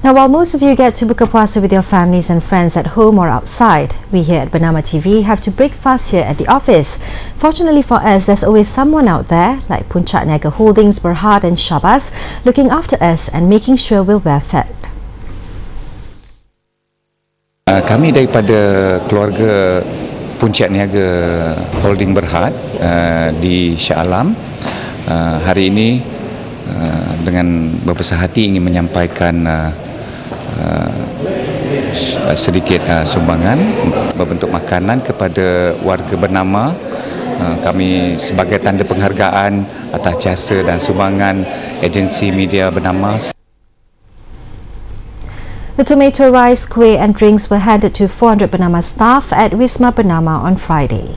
Now, while most of you get to buka puasa with your families and friends at home or outside, we here at Bernama TV have to break fast here at the office. Fortunately for us, there's always someone out there, like Puncak Niaga Holdings, Berhad and Syabas, looking after us and making sure we're well fed. Uh, kami daripada keluarga Puncak Niaga Holding Berhad uh, di Shah Alam uh, hari ini uh, dengan berbesar hati ingin menyampaikan uh, uh, sedikit uh, sumbangan berbentuk makanan kepada warga bernama uh, kami sebagai tanda penghargaan atas jasa dan sumbangan agensi media bernama The tomato rice, kuih and drinks were handed to 400 Bernama staff at Wisma Bernama on Friday.